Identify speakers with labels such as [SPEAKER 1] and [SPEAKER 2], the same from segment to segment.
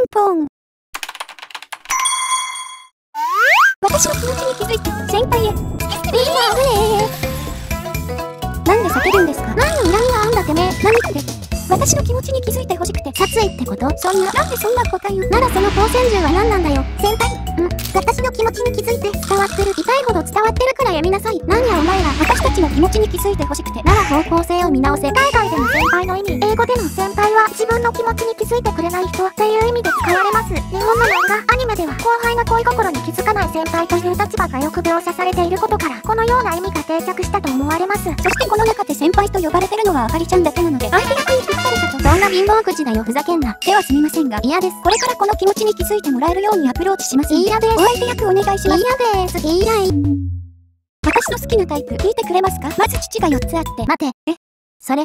[SPEAKER 1] ンポン。私の気持ちに気づいて、先輩へ。いいななんで避けるんですか？何？の恨みがあんだてめえ。何って。私の気持ちに気づいてほしくて、殺意ってこと？そんな、なんでそんな答え言うならその光線銃は何なんだよ。先輩。ん私の気持ちに気づいて伝わってる。痛いほど伝わってるからやめなさい。何やお前ら、私たちの気持ちに気づいてほしくて。なら方向性を見直せ。海外での先輩の意味。英語での先輩は自分の気持ちに気づいてくれない人っていう意味で使われます。日本の漫画、アニメでは後輩の恋心に気づかない先輩という立場がよく描写されていることから、このような意味が定着したと思われます。そしてこの中で先輩と呼ばれてるのはあかりちゃんだけなので、相手役に貧乏口だよ、ふざけんな。ではすみませんが、嫌です。これからこの気持ちに気づいてもらえるようにアプローチします嫌です。お相手役お願いします。嫌です。嫌い。私の好きなタイプ、聞いてくれますか？まず父が4つあって。待て。え？それ？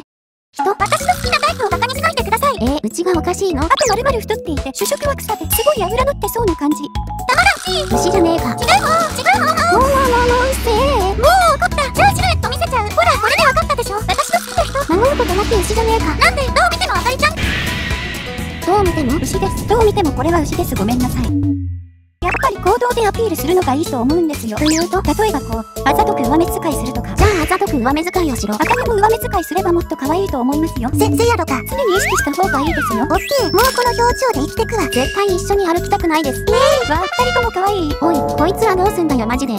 [SPEAKER 1] 人？私の好きなタイプをバカにしないでください。えー、うちがおかしいの？あと丸々太っていて、主食は草で、すごい脂乗ってそうな感じ。たまらんし牛じゃねえか。違う方違う方もうもうもううっせー。もう怒った。じゃあシルエット見せちゃう。ほら、これで分かったでしょ私の好きな人。守ることなき牛じゃねえか。なんで？どう見てかりちゃん。どう見ても牛です。どう見てもこれは牛です。ごめんなさい。やっぱり行動でアピールするのがいいと思うんですよ。というと、例えばこう、あざとく上目遣いするとか。じゃああざとく上目遣いをしろ。あかねも上目遣いすればもっと可愛いと思いますよ。せ、せやろか。常に意識した方がいいですよ。オッケー。もうこの表情で生きてくわ。絶対一緒に歩きたくないですね。え、わ、二人とも可愛い。おい、こいつはどうすんだよ、マジで。あ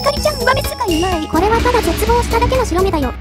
[SPEAKER 1] かりちゃん上目遣いうまい。これはただ絶望しただけの白目だよ。